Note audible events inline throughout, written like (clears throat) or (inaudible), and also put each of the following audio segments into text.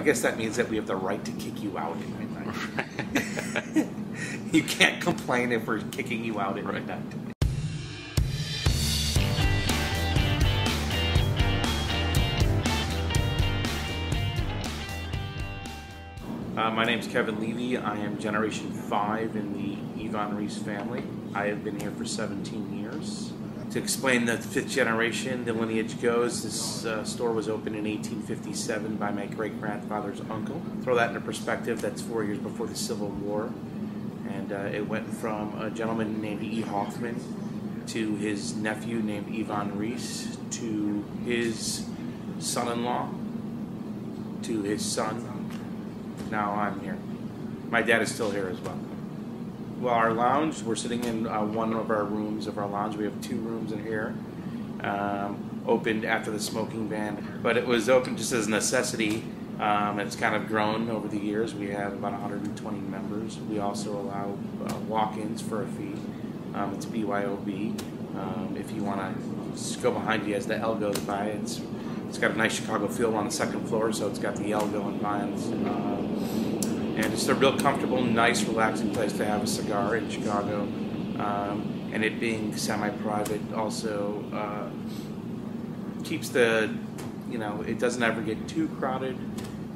I guess that means that we have the right to kick you out at midnight. (laughs) you can't complain if we're kicking you out at Right. midnight. Uh, my name's Kevin Levi. I am Generation 5 in the Iwan Ries family. I have been here for 17 years. To explain the fifth generation, the lineage goes, this uh, store was opened in 1857 by my great grandfather's uncle. Throw that into perspective, that's four years before the Civil War. And uh, it went from a gentleman named E. Hoffman to his nephew named Iwan Ries to his son in law to his son now I'm here. My dad is still here as well. Well, our lounge, we're sitting in uh, one of our rooms of our lounge. We have two rooms in here. Um, opened after the smoking ban, but it was open just as a necessity. Um, it's kind of grown over the years. We have about 120 members. We also allow uh, walk-ins for a fee. Um, it's BYOB. Um, if you want to go behind you as the L goes by, it's it's got a nice Chicago feel on the second floor, so it's got the L going by. And, it's a real comfortable, nice, relaxing place to have a cigar in Chicago. Um, and it being semi-private also uh, keeps the, you know, it doesn't ever get too crowded.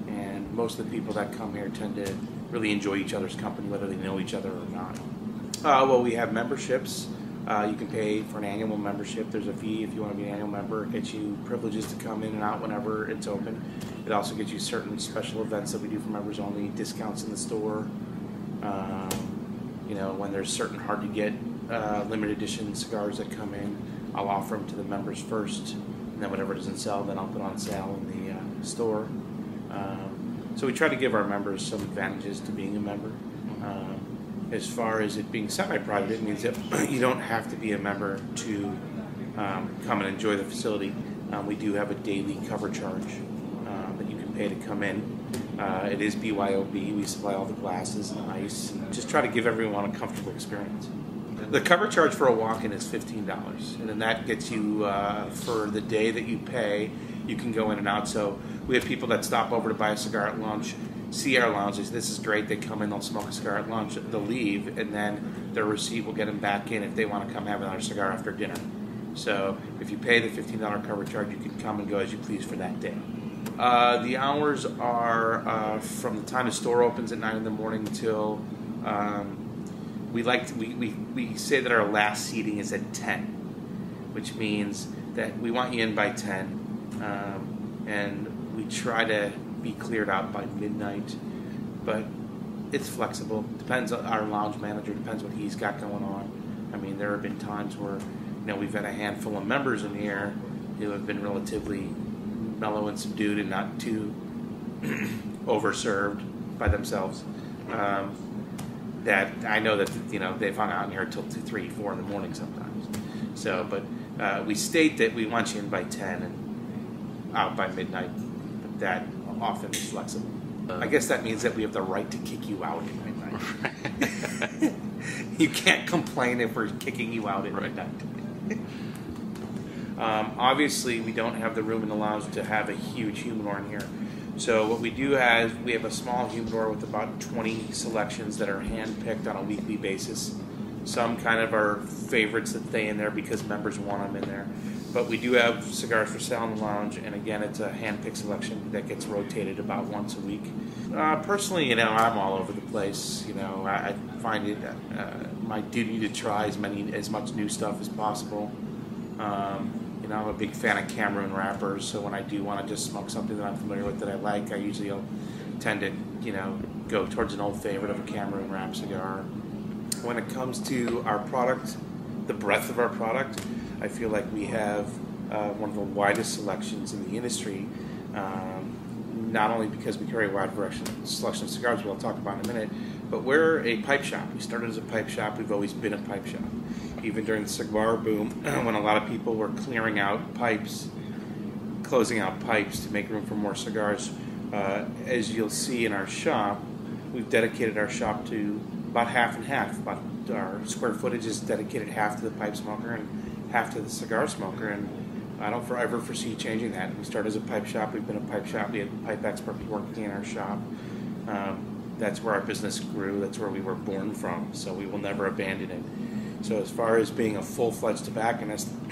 And most of the people that come here tend to really enjoy each other's company, whether they know each other or not. Uh, well, we have memberships. Uh, you can pay for an annual membership. There's a fee if you want to be an annual member. It gets you privileges to come in and out whenever it's open. It also gets you certain special events that we do for members only, discounts in the store. Um, you know, when there's certain hard to get uh, limited edition cigars that come in, I'll offer them to the members first, and then whatever doesn't sell, then I'll put on sale in the uh, store. Um, so we try to give our members some advantages to being a member. Um, as far as it being semi-private, it means that (clears throat) you don't have to be a member to um, come and enjoy the facility. Um, we do have a daily cover charge uh, that you can pay to come in. Uh, it is BYOB. We supply all the glasses and ice. And just try to give everyone a comfortable experience. The cover charge for a walk-in is fifteen dollars, and then that gets you uh, for the day that you pay. You can go in and out. So we have people that stop over to buy a cigar at lunch, see our lounge. They say, This is great. They come in, they'll smoke a cigar at lunch, they'll leave, and then their receipt will get them back in if they want to come have another cigar after dinner. So if you pay the fifteen dollar cover charge, you can come and go as you please for that day. Uh, the hours are uh, from the time the store opens at nine in the morning till um, we like to, we, we, we say that our last seating is at 10 which means that we want you in by 10 um, and we try to be cleared out by midnight but it's flexible. Depends on our lounge manager depends what he's got going on. I mean there have been times where you know we've had a handful of members in here who have been relatively mellow and subdued and not too (clears throat) overserved by themselves. Um, that I know that you know they've hung out in here till two, three, four in the morning sometimes. So, but uh, we state that we want you in by ten and out by midnight, that often is flexible. I guess that means that we have the right to kick you out at midnight. (laughs) (laughs) you can't complain if we're kicking you out at Right. midnight. (laughs) Um, obviously, we don't have the room in the lounge to have a huge humidor in here. So what we do have, we have a small humidor with about 20 selections that are hand-picked on a weekly basis. Some kind of our favorites that stay in there because members want them in there. But we do have cigars for sale in the lounge, and again, it's a hand-picked selection that gets rotated about once a week. Uh, personally, you know, I'm all over the place. You know, I, I find it uh, my duty to try as many as much new stuff as possible. Um, you know, I'm a big fan of Cameroon wrappers, so when I do want to just smoke something that I'm familiar with that I like, I usually tend to, you know, go towards an old favorite of a Cameroon wrap cigar. When it comes to our product, the breadth of our product, I feel like we have uh, one of the widest selections in the industry. Um, not only because we carry a wide selection of cigars, which I'll talk about in a minute, but we're a pipe shop. We started as a pipe shop. We've always been a pipe shop. Even during the cigar boom, (clears throat) when a lot of people were clearing out pipes, closing out pipes to make room for more cigars, uh, as you'll see in our shop, we've dedicated our shop to about half and half. About our square footage is dedicated half to the pipe smoker and to the cigar smoker, and I don't forever foresee changing that. We started as a pipe shop. We've been a pipe shop. We had a pipe expert working in our shop. Um, that's where our business grew. That's where we were born from. So we will never abandon it. So as far as being a full-fledged tobacconist, (clears throat)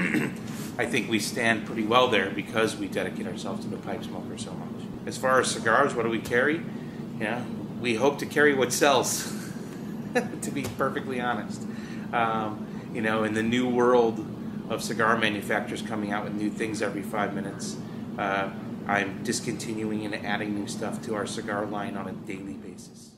I think we stand pretty well there because we dedicate ourselves to the pipe smoker so much. As far as cigars, what do we carry? Yeah, we hope to carry what sells. (laughs) to be perfectly honest, um, you know, in the new world of cigar manufacturers coming out with new things every five minutes. Uh, I'm discontinuing and adding new stuff to our cigar line on a daily basis.